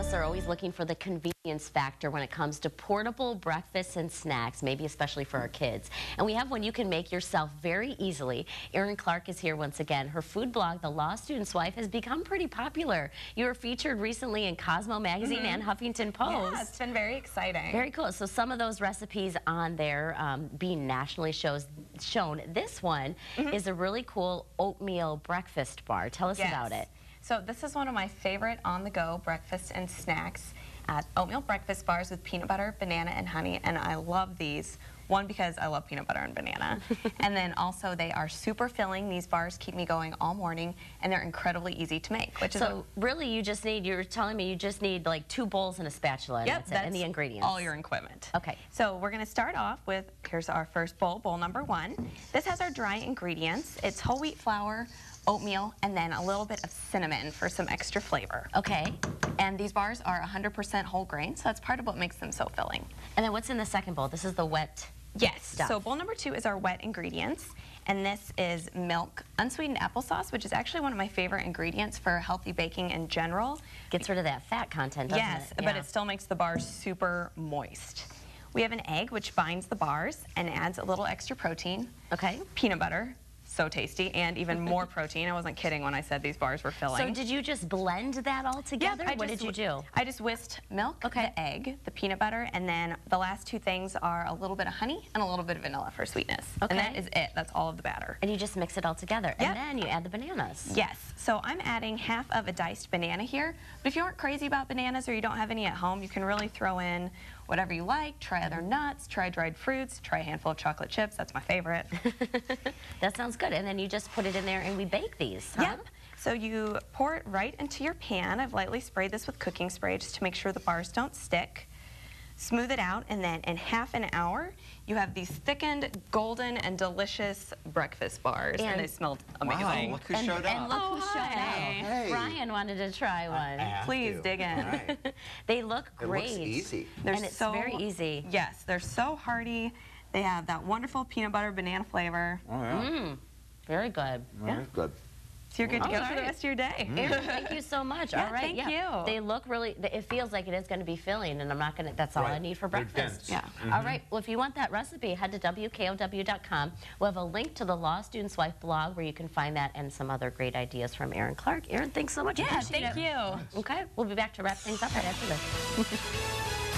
us are always looking for the convenience factor when it comes to portable breakfasts and snacks, maybe especially for our kids. And we have one you can make yourself very easily. Erin Clark is here once again. Her food blog, The Law Student's Wife, has become pretty popular. You were featured recently in Cosmo Magazine mm -hmm. and Huffington Post. Yeah, it's been very exciting. Very cool. So some of those recipes on there um, being nationally shows, shown. This one mm -hmm. is a really cool oatmeal breakfast bar. Tell us yes. about it. So this is one of my favorite on-the-go breakfast and snacks at oatmeal breakfast bars with peanut butter, banana, and honey. And I love these. One, because I love peanut butter and banana. and then also they are super filling. These bars keep me going all morning and they're incredibly easy to make. Which so is really you just need, you're telling me you just need like two bowls and a spatula yep, that's, and the ingredients. all your equipment. Okay. So we're going to start off with, here's our first bowl, bowl number one. This has our dry ingredients. It's whole wheat flour, oatmeal, and then a little bit of cinnamon for some extra flavor. Okay. And these bars are 100% whole grain, so that's part of what makes them so filling. And then what's in the second bowl? This is the wet Yes, stuff. so bowl number two is our wet ingredients, and this is milk, unsweetened applesauce, which is actually one of my favorite ingredients for healthy baking in general. Gets rid of that fat content, yes, it? but it still makes the bars super moist. We have an egg, which binds the bars and adds a little extra protein. Okay. Peanut butter, so tasty and even more protein. I wasn't kidding when I said these bars were filling. So did you just blend that all together? Yep, what did you do? I just whisked milk, okay. the egg, the peanut butter, and then the last two things are a little bit of honey and a little bit of vanilla for sweetness. Okay. And that is it. That's all of the batter. And you just mix it all together. Yep. And then you add the bananas. Yes. So I'm adding half of a diced banana here. But if you aren't crazy about bananas or you don't have any at home, you can really throw in whatever you like. Try other mm-hmm. nuts, try dried fruits, try a handful of chocolate chips. That's my favorite. that sounds good. And then you just put it in there and we bake these, huh? Yep. So you pour it right into your pan. I've lightly sprayed this with cooking spray just to make sure the bars don't stick smooth it out, and then in half an hour, you have these thickened, golden, and delicious breakfast bars, and, and they smelled amazing. Wow, look who and, showed up. And look oh, who showed hi. up. Hey. Brian wanted to try one. I, I Please to. dig in. Right. they look great. It looks easy. They're and it's so, very easy. Yes, they're so hearty. They have that wonderful peanut butter banana flavor. Oh, yeah. Mm, very good. Very yeah. good. So you're good to go right. for the rest of your day. Mm. Erin, thank you so much. Yeah, all right, thank yeah. you. They look really, it feels like it is going to be filling, and I'm not going to, that's all right. I need for breakfast. Yeah. Mm -hmm. All right, well, if you want that recipe, head to WKOW.com. We'll have a link to the Law Student's Wife blog where you can find that and some other great ideas from Erin Clark. Erin, thanks so much. Yeah, thank it. you. Okay, we'll be back to wrap things up right after this.